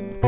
them.